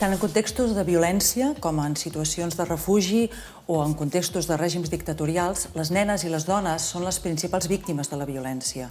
Tant en contextos de violència com en situacions de refugi o en contextos de règims dictatorials, les nenes i les dones són les principals víctimes de la violència.